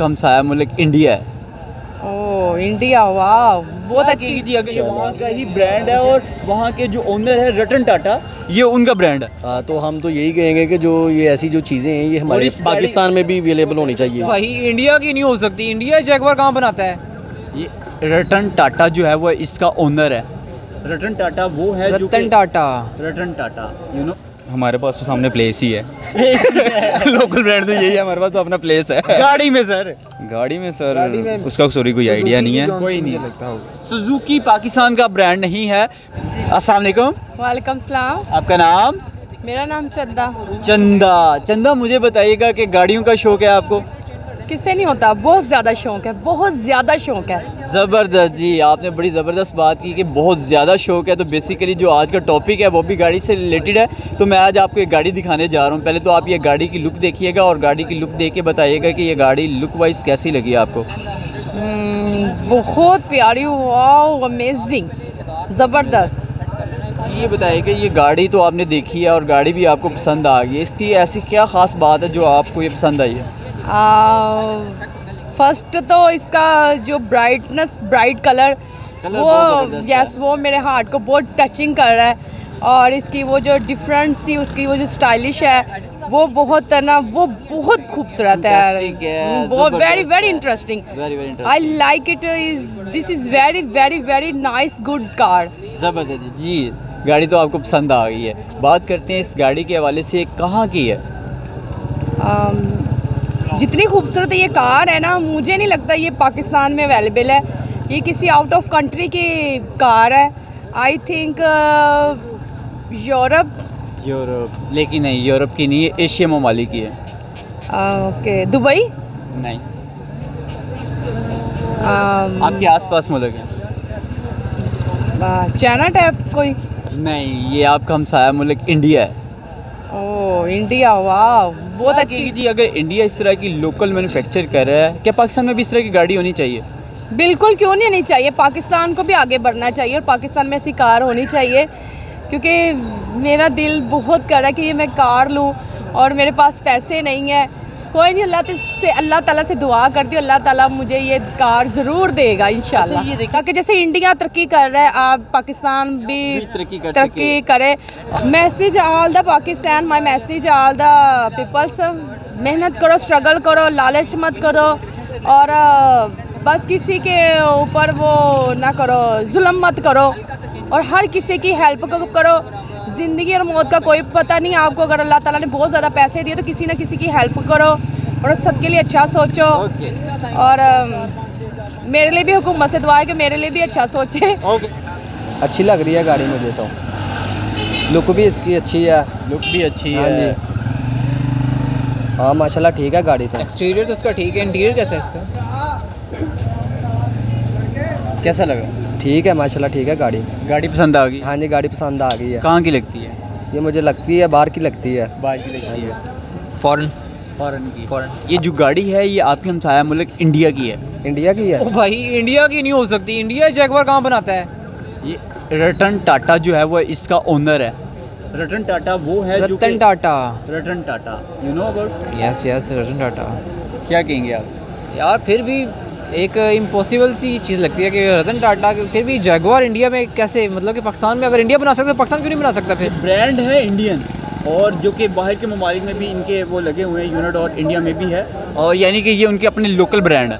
आपका हमसाया मुल्क इंडिया है। ओ इंडिया वाह बहुत अच्छी। थी अगर ये वहाँ का ही ब्रांड है और वहाँ के जो ओनर है रतन टाटा ये उनका ब्रांड है। हाँ तो हम तो यही कहेंगे कि जो ये ऐसी जो चीज़ें हैं ये हमारे पाकिस्तान में भी अवेलेबल होनी चाहिए। भाई इंडिया की नहीं हो सकती। इंडिया जैगवार कहाँ बनाता है? ये रतन टाटा जो है वो इसका ओनर है। रतन टाटा वो है रतन टाटा रतन टाटा यू नो हमारे पास तो सामने प्लेस ही है। लोकल ब्रांड तो यही है हमारे पास तो अपना प्लेस है। गाड़ी में सर गाड़ी में सर उसका सॉरी कोई आइडिया नहीं है। कोई नहीं। लगता होगा। सुजुकी पाकिस्तान का ब्रांड नहीं है। अस्सलाम वालेकुम वालेकुम सलाम। आपका नाम? मेरा नाम चंदा। चंदा। चंदा मुझे बताइएगा कि गाड़ियों का शौक है आपको। किससे नहीं होता? बहुत ज़्यादा शौक है बहुत ज़्यादा शौक है। ज़बरदस्त जी आपने बड़ी ज़बरदस्त बात की कि बहुत ज़्यादा शौक है। तो बेसिकली जो आज का टॉपिक है वो भी गाड़ी से रिलेटेड है। तो मैं आज आपको एक गाड़ी दिखाने जा रहा हूँ। पहले तो आप ये गाड़ी की लुक देखिएगा और गाड़ी की लुक देख के बताइएगा कि ये गाड़ी लुक वाइज कैसी लगी आपको। हम्म, बहुत प्यारी वाह अमेजिंग ज़बरदस्त। ये बताइए कि ये गाड़ी तो आपने देखी है और गाड़ी भी आपको पसंद आ गई इसकी ऐसी क्या ख़ास बात है जो आपको ये पसंद आई है? फ़र्स्ट तो इसका जो ब्राइटनेस ब्राइट कलर वो यस वो मेरे हार्ट को बहुत टचिंग कर रहा है। और इसकी वो जो डिफरेंट सी उसकी वो जो स्टाइलिश है वो बहुत है ना वो बहुत खूबसूरत है, बहुत very very interesting. I like it is this is very very very nice good car ज़बरदस्त जी गाड़ी तो आपको पसंद आ गई है। बात करते हैं इस गाड़ी के हवाले से कहाँ की है? अम, जितनी खूबसूरत ये कार है ना मुझे नहीं लगता ये पाकिस्तान में अवेलेबल है। ये किसी आउट ऑफ़ कंट्री की कार है। आई थिंक यूरोप यूरोप लेकिन नहीं यूरोप की नहीं है एशिया ममालिक की है। Okay Dubai? नहीं। अम, आपके आसपास मुल्क है। चाइना टैप कोई? नहीं ये आपका हमसाया मुल्क इंडिया है। इंडिया वाह बहुत अच्छी थी अगर इंडिया इस तरह की लोकल मैन्युफैक्चर कर रहा है क्या पाकिस्तान में भी इस तरह की गाड़ी होनी चाहिए? बिल्कुल क्यों नहीं होनी चाहिए? पाकिस्तान को भी आगे बढ़ना चाहिए और पाकिस्तान में ऐसी कार होनी चाहिए क्योंकि मेरा दिल बहुत कर रहा है कि ये मैं कार लूँ और मेरे पास पैसे नहीं है। कोई नहीं अल्लाह से अल्लाह ताला से दुआ करती हूँ अल्लाह ताला मुझे ये कार ज़रूर देगा इंशाल्लाह। अच्छा, ताकि जैसे इंडिया तरक्की कर रहा है आप पाकिस्तान भी भी तरक्की करे message all the Pakistan my message all the peoples मेहनत करो स्ट्रगल करो लालच मत करो और बस किसी के ऊपर वो ना करो जुल्म मत करो और हर किसी की हेल्प करो। ज़िंदगी और मौत का कोई पता नहीं। आपको अगर अल्लाह ताला ने बहुत ज़्यादा पैसे दिए तो किसी ना किसी की हेल्प करो और सबके लिए अच्छा सोचो। ओके। और मेरे लिए भी हुकूमत से दुआ है कि मेरे लिए भी अच्छा सोचे। अच्छी लग रही है गाड़ी मुझे तो। लुक भी इसकी अच्छी है। लुक भी अच्छी हाँ है। जी। हाँ माशाल्लाह ठीक है गाड़ी तो। एक्सटीरियर तो उसका ठीक है इंटीरियर कैसा है इसका? कैसा लगा? ठीक है माशाल्लाह ठीक है गाड़ी। गाड़ी पसंद आ गई? हाँ जी गाड़ी पसंद आ गई है। कहाँ की लगती है? ये मुझे लगती है बाहर की लगती है। बाहर की लगती है फॉरेन फॉरन की। फॉरन ये जो गाड़ी है ये आपके हमसाया मुल्क इंडिया की है। इंडिया की है? ओ भाई इंडिया की नहीं हो सकती। इंडिया जैगवार कहाँ बनाता है? ये रतन टाटा जो है वो इसका ओनर है। रतन टाटा वो है Ratan Tata. Ratan Tata. You know about yes yes Ratan Tata. क्या कहेंगे आप? यार फिर भी एक इम्पॉसिबल सी चीज़ लगती है कि रतन टाटा फिर भी जैगवार इंडिया में कैसे मतलब कि पाकिस्तान में अगर इंडिया बना सकता है तो पाकिस्तान क्यों नहीं बना सकता फिर? ब्रांड है इंडियन और जो कि बाहर के ममालिक में भी इनके वो लगे हुए हैं यूनिट और इंडिया में भी है। और यानी कि ये उनके अपने लोकल ब्रांड है।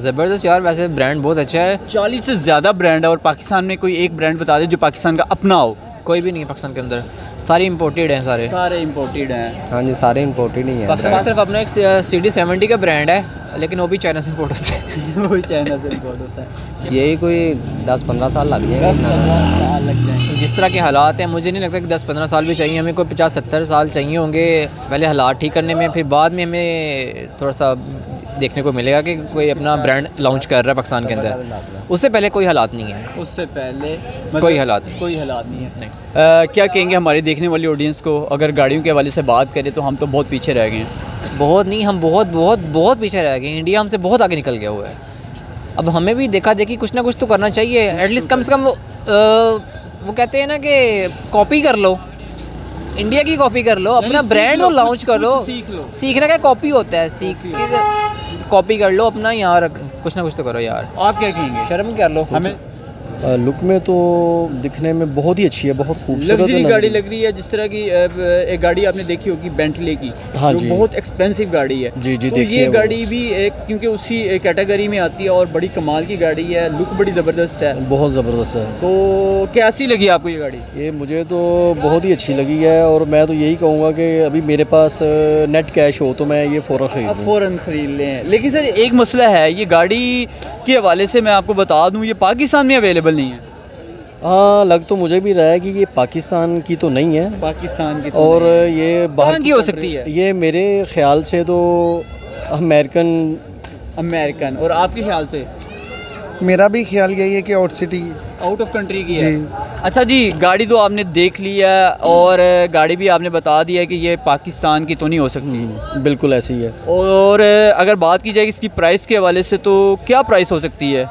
ज़बरदस्त यार वैसे ब्रांड बहुत अच्छा है। चालीस से ज़्यादा ब्रांड है और पाकिस्तान में कोई एक ब्रांड बता दे जो पाकिस्तान का अपना हो। कोई भी नहीं है पाकिस्तान के अंदर। सारे इंपोर्टेड हैं सारे। सारे इम्पोर्टेड हैं। हाँ जी सारे इम्पोर्टेड ही हैं। पाकिस्तान सिर्फ़ अपना एक सी डी सेवेंटी का ब्रांड है। लेकिन वो भी चाइना से इम्पोर्ट होता है। वही चाइना से इम्पोर्ट होता है। यही कोई दस पंद्रह साल लग दस जाएँगे पंद्रह साल लग जाएँगे। जिस तरह के हालात हैं मुझे नहीं लगता कि दस पंद्रह साल भी चाहिए। हमें कोई पचास सत्तर साल चाहिए होंगे पहले हालात ठीक करने में फिर बाद में हमें थोड़ा सा देखने को मिलेगा कि कोई अपना ब्रांड लॉन्च कर रहा है पाकिस्तान के अंदर। उससे पहले कोई हालात नहीं है। उससे पहले मतलब कोई हालात नहीं। कोई हालात नहीं है। नहीं। अ, क्या कहेंगे हमारे देखने वाली ऑडियंस को? अगर गाड़ियों के हवाले से बात करें तो हम तो बहुत पीछे रह गए हैं। बहुत नहीं हम बहुत बहुत बहुत पीछे रह गए। इंडिया हमसे बहुत आगे निकल गया हुआ है। अब हमें भी देखा देखी कुछ ना कुछ तो करना चाहिए। एटलीस्ट कम से कम वो, वो कहते हैं ना कि कॉपी कर लो। इंडिया की कॉपी कर लो अपना ब्रांड और लॉन्च कर लो कुछ सीख लो। सीखने का कॉपी होता है सीख कॉपी कर लो अपना यहाँ रख कुछ ना कुछ तो करो यार। आप क्या कहेंगे? शर्म कर लो। हमें लुक में तो दिखने में बहुत ही अच्छी है बहुत खूबसूरत है गाड़ी लग रही है जिस तरह की एक गाड़ी आपने देखी होगी बेंटले की हाँ जो। बहुत एक्सपेंसिव गाड़ी है। जी, जी, तो ये गाड़ी भी एक क्योंकि उसी कैटेगरी में आती है और बड़ी कमाल की गाड़ी है लुक बड़ी ज़बरदस्त है। बहुत ज़बरदस्त है। तो कैसी लगी आपको ये गाड़ी? ये मुझे तो बहुत ही अच्छी लगी है और मैं तो यही कहूँगा कि अभी मेरे पास नेट कैश हो तो मैं ये फ़ौरन ख़रीद फ़ौरन ख़रीद लें। लेकिन सर एक मसला है ये गाड़ी के हवाले से मैं आपको बता दूँ ये पाकिस्तान में अवेलेबल नहीं है? हाँ लग तो मुझे भी रहा है कि ये पाकिस्तान की तो नहीं है। पाकिस्तान की तो और ये कहाँ की हो सकती है? ये मेरे ख्याल से तो अमेरिकन अमेरिकन। और आपके ख्याल से? मेरा भी ख्याल यही है कि out city out of country की है? अच्छा जी गाड़ी तो आपने देख ली है और गाड़ी भी आपने बता दिया है कि ये पाकिस्तान की तो नहीं हो सकती बिल्कुल ऐसी ही है। और अगर बात की जाए इसकी प्राइस के हवाले से तो क्या प्राइस हो सकती है?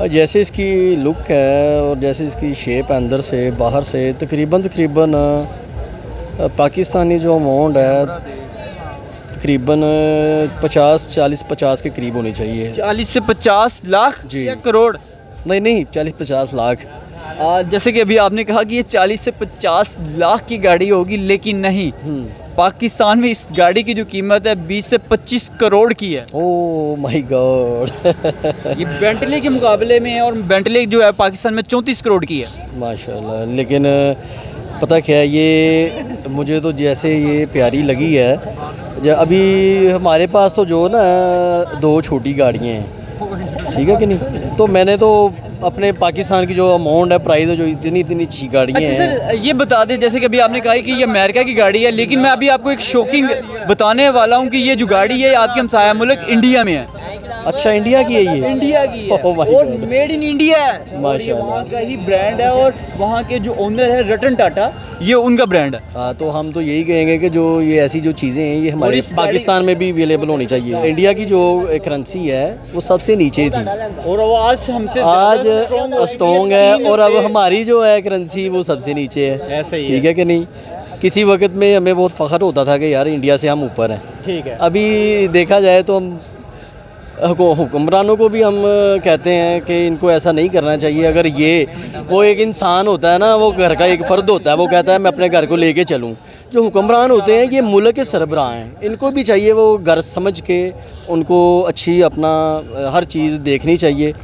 जैसे इसकी लुक है और जैसे इसकी शेप है अंदर से बाहर से तकरीबन तकरीबन पाकिस्तानी जो अमाउंट है तकरीबन पचास चालीस पचास के करीब होनी चाहिए। चालीस से पचास लाख जी। या करोड़? नहीं नहीं चालीस पचास लाख। आ, जैसे कि अभी आपने कहा कि ये चालीस से पचास लाख की गाड़ी होगी लेकिन नहीं। पाकिस्तान में इस गाड़ी की जो कीमत है बीस से पच्चीस करोड़ की है। ओ माय गॉड ये बेंटले के मुकाबले में है और बेंटले जो है पाकिस्तान में चौंतीस करोड़ की है। माशाल्लाह। लेकिन पता क्या है ये मुझे तो जैसे ये प्यारी लगी है। अभी हमारे पास तो जो ना दो छोटी गाड़ियाँ हैं। ठीक है कि नहीं? तो मैंने तो अपने पाकिस्तान की जो अमाउंट है प्राइस है जो इतनी इतनी अच्छी गाड़ियाँ अच्छा हैं। सर ये बता दें जैसे कि अभी आपने कहा कि ये अमेरिका की गाड़ी है लेकिन मैं अभी आपको एक शॉकिंग बताने वाला हूँ कि ये जो गाड़ी है ये आपके हमसाया मुल्क इंडिया में है। अच्छा इंडिया की है ये? इंडिया की है। Oh और मेड इन इंडिया है। वहाँ का ही ब्रांड है और वहाँ के जो ओनर है रतन टाटा ये उनका ब्रांड है। हाँ तो हम तो यही कहेंगे कि जो ये ऐसी जो चीज़ें हैं ये हमारे पाकिस्तान में भी अवेलेबल होनी चाहिए। इंडिया की जो करेंसी है वो सबसे नीचे थी। और वो आज हमसे आज हो स्ट्रॉन्ग है और अब हमारी जो है करेंसी वो सबसे नीचे है। ऐसा ही ठीक है। कि नहीं? किसी वक्त में हमें बहुत फ़ख्र होता था कि यार इंडिया से हम ऊपर हैं। ठीक है। अभी देखा जाए तो हम हुकु- हुक्मरानों को भी हम कहते हैं कि इनको ऐसा नहीं करना चाहिए। अगर ये वो एक इंसान होता है ना वो घर का एक फ़र्द होता है वो कहता है मैं अपने घर को लेके चलूँ। जो हुक्मरान होते हैं ये मुल्क के सरबराह हैं। इनको भी चाहिए वो घर समझ के उनको अच्छी अपना हर चीज़ देखनी चाहिए।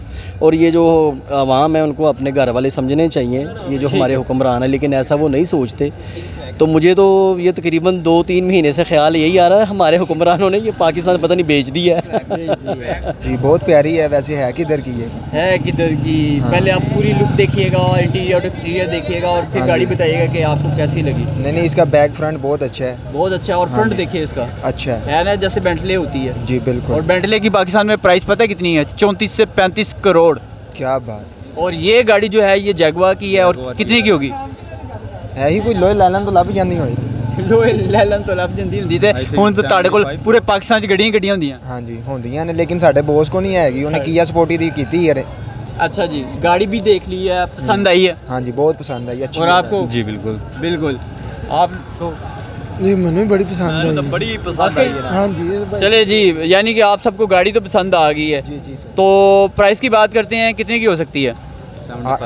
और ये जो आवाम है उनको अपने घर वाले समझने चाहिए। ये जो हमारे हुक्मरान है लेकिन ऐसा वो नहीं सोचते। तो मुझे तो ये तकरीबन दो तीन महीने से ख्याल यही आ रहा है हमारे हुक्मरानों ने ये पाकिस्तान पता नहीं बेच दिया है। जी बहुत प्यारी है वैसे है किधर की ये? है किधर की? हाँ। पहले आप पूरी लुक देखिएगा इंटीरियर और एक्सटीरियर देखिएगा और फिर हाँ गाड़ी बताइएगा कि आपको कैसी लगी। नहीं नहीं इसका बैक फ्रंट बहुत अच्छा है। बहुत अच्छा है और फ्रंट देखिए इसका। अच्छा। है है ना जैसे बेंटले होती है। जी बिल्कुल। और बेंटले की पाकिस्तान में प्राइस पता है कितनी है? चौंतीस से पैंतीस करोड़। क्या बात। और ये गाड़ी जो है ये जैगवा की है और कितने की होगी? है ही कोई लोहे लालन तो ਲੱਭ ਜਾਂਦੀ ਹੋਈ ਲੋਏ ਲੈਲਨ ਤੋਂ ਲੱਭ ਜਾਂਦੀ ਹੁੰਦੀ ਤੇ ਹੁਣ ਤਾਂ ਤੁਹਾਡੇ ਕੋਲ ਪੂਰੇ ਪਾਕਿਸਤਾਨ 'ਚ ਗੱਡੀਆਂ ਹੀ ਗੱਡੀਆਂ ਹੁੰਦੀਆਂ ਹਾਂਜੀ ਹੁੰਦੀਆਂ ਨੇ ਲੇਕਿਨ ਸਾਡੇ ਬੋਸ ਕੋ ਨਹੀਂ ਹੈਗੀ ਉਹਨੇ ਕੀਆ ਸਪੋਰਟੀ ਦੀ ਕੀਤੀ ਯਾਰ अच्छा जी गाड़ी भी देख ली है पसंद आई है ਹਾਂਜੀ ਬਹੁਤ ਪਸੰਦ ਆਈ ਅੱਛੀ और है। आपको जी बिल्कुल बिल्कुल आप तो ਜੀ ਮੈਨੂੰ ਵੀ ਬੜੀ ਪਸੰਦ ਆਈ बड़ी पसंद आई है ਹਾਂਜੀ चले जी यानी कि आप सबको गाड़ी तो पसंद आ गई है जी जी सर तो प्राइस की बात करते हैं कितने की हो सकती है आ-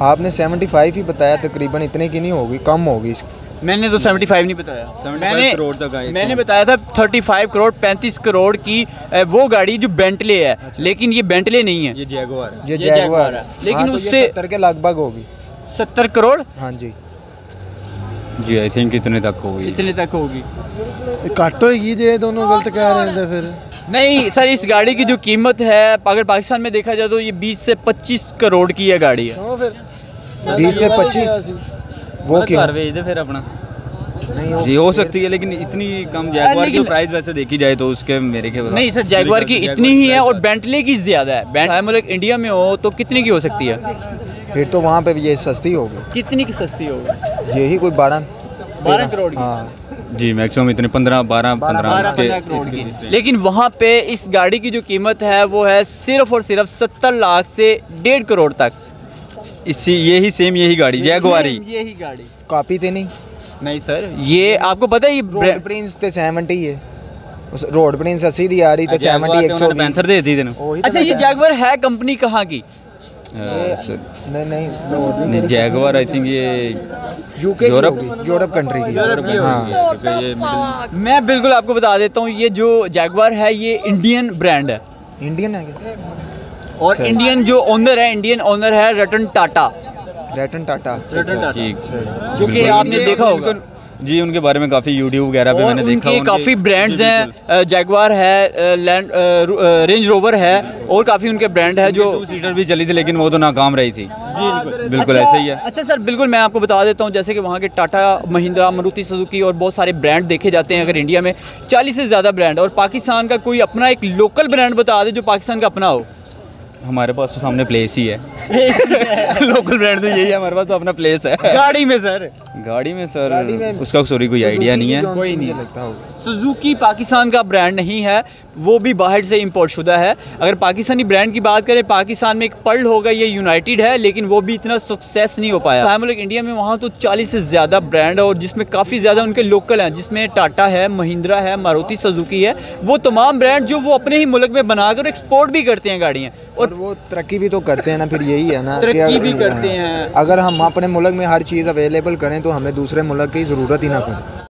आपने 75 ही बताया तकरीबन इतने की नहीं होगी कम होगी इसकी। मैंने तो 75 नहीं बताया। 75 मैंने करोड़ तक आई मैंने। बताया था 35 करोड़ 35 करोड़ की वो गाड़ी जो बेंटले है। अच्छा। लेकिन ये बेंटले नहीं है। ये जैगवार है। ये जैगवार है। लेकिन हाँ, तो उससे- 70 के लगभग होगी। 70 करोड़? हाँ जी। जी आई थिंक इतने तक होगी इतने तक होगी। काटो ही ये दोनों गलत कह रहे हैं फिर। नहीं सर इस गाड़ी की जो कीमत है अगर पाकिस्तान में देखा जाए तो ये 20 से 25 करोड़ की है गाड़ी है। फिर। बीस से पच्चीस। हाँ वो क्या? भेज दे फिर अपना। जी हो सकती है लेकिन इतनी कम जयपुर की प्राइस वैसे देखी जाए तो उसके मेरे के नहीं सर जयपुर की इतनी ही है और बेंटले की ज़्यादा है। मतलब इंडिया में हो तो कितने की हो सकती है? फिर तो वहाँ पे भी ये सस्ती होगी कितनी की सस्ती होगी यही कोई बारह बारह करोड़ हाँ। जी मैक्सिमम इतने पंद्रह बारह पंद्रह लेकिन वहाँ पे इस गाड़ी की जो कीमत है वो है सिर्फ़ और सिर्फ़ सत्तर लाख से डेढ़ करोड़ तक। इसी यही सेम यही गाड़ी जय गुआरी यही गाड़ी। कॉपी थे तो नहीं? नहीं सर ये आपको पता ही प्रिंस ते सेवेंटी है। उस रोड प्रिंस अस्सी दी आ रही तो थी सेवेंटी तो एक सौ पैंथर दे दी तेन अच्छा ये जैगवर है। कंपनी कहाँ की? नहीं नहीं नहीं जैगवार आई थिंक ये यूके यूरोप? यूरोप कंट्री की हाँ। मैं बिल्कुल आपको बता देता हूँ ये जो जैगवार है ये इंडियन ब्रांड है। इंडियन है क्या? और इंडियन जो ओनर है इंडियन ओनर है रतन टाटा रतन टाटा रतन ठीक जो कि आपने देखा होगा। जी उनके बारे में काफ़ी यूट्यूब वगैरह पे मैंने देखा काफ़ी ब्रांड्स हैं जैगवार है लैंड रेंज रोवर है और काफ़ी उनके ब्रांड है जो सीटर भी चली थी लेकिन वो तो नाकाम रही थी। बिल्कुल। बिल्कुल ऐसे ही है। अच्छा सर बिल्कुल मैं आपको बता देता हूँ जैसे कि वहाँ के टाटा महिंद्रा मारुति सुजुकी और बहुत सारे ब्रांड देखे जाते हैं अगर इंडिया में 40 से ज़्यादा ब्रांड और पाकिस्तान का कोई अपना एक लोकल ब्रांड बता दे जो पाकिस्तान का अपना हो। हमारे पास तो सामने प्लेस ही है। लोकल ब्रांड तो यही है हमारे पास तो अपना प्लेस है। गाड़ी में सर गाड़ी में सर उसका सॉरी कोई आइडिया नहीं है। कोई नहीं। लगता होगा? सुजुकी पाकिस्तान का ब्रांड नहीं है वो भी बाहर से इंपोर्ट शुदा है। अगर पाकिस्तानी ब्रांड की बात करें पाकिस्तान में एक पर्ल होगा ये यूनाइटेड है लेकिन वो भी इतना सक्सेस नहीं हो पाया। हम लोग इंडिया में वहाँ तो 40 से ज़्यादा ब्रांड है और जिसमें काफ़ी ज़्यादा उनके लोकल हैं जिसमें टाटा है महिंद्रा है मारुति सुजुकी है वो तमाम ब्रांड जो वो अपने ही मुल्क में बनाकर एक्सपोर्ट भी करते हैं गाड़ियाँ। और वो तरक्की भी तो करते हैं ना फिर यही है ना तरक्की अगर- भी करते हैं। अगर हम अपने मुल्क में हर चीज़ अवेलेबल करें तो हमें दूसरे मुल्क की ज़रूरत ही ना पड़े